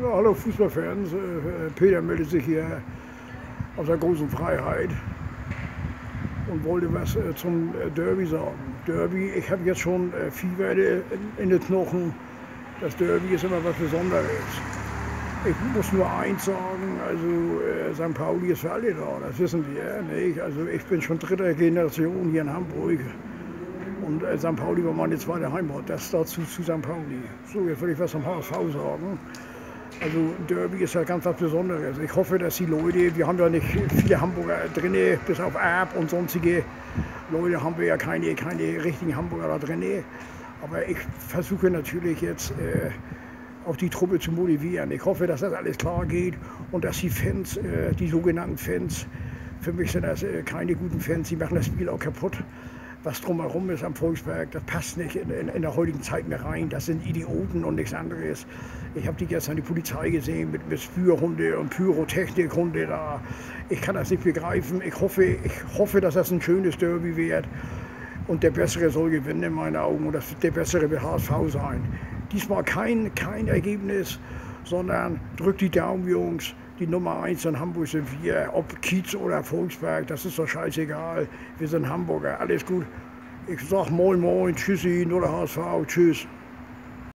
Hallo Fußballfans, äh, Peter meldet sich hier aus der großen Freiheit und wollte was äh, zum äh, Derby sagen. Derby, ich habe jetzt schon Fieber in den Knochen. Das Derby ist immer was Besonderes. Ich muss nur eins sagen, also St. Pauli ist für alle da, das wissen wir. Nicht? Also ich bin schon dritter Generation hier in Hamburg. Und St. Pauli war meine zweite Heimat, das dazu zu St. Pauli. So, jetzt will ich was zum HSV sagen. Also Derby ist ja ganz was Besonderes. Ich hoffe, dass die Leute, wir haben ja nicht viele Hamburger drin, bis auf Erb und sonstige Leute haben wir ja keine, keine richtigen Hamburger da drin. Aber ich versuche natürlich jetzt äh, auch die Truppe zu motivieren. Ich hoffe, dass das alles klar geht und dass die Fans, äh, die sogenannten Fans, für mich sind das äh, keine guten Fans, die machen das Spiel auch kaputt was drumherum ist am Volksberg, das passt nicht in, in, in, der heutigen Zeit mehr rein. Das sind Idioten und nichts anderes. Ich habe die gestern die Polizei gesehen mit, mit Spürhunde und Pyrotechnikhunde da. Ich kann das nicht begreifen. Ich hoffe, ich hoffe, dass das ein schönes Derby wird. Und der Bessere soll gewinnen in meinen Augen. Und das, der Bessere wird HSV sein. Diesmal kein, kein Ergebnis, sondern drückt die Daumen, Jungs die Nummer eins in Hamburg sind wir. Ob Kiez oder Volksberg, das ist doch scheißegal. Wir sind Hamburger, alles gut. Ich sag moin moin, tschüssi, nur der HSV, tschüss.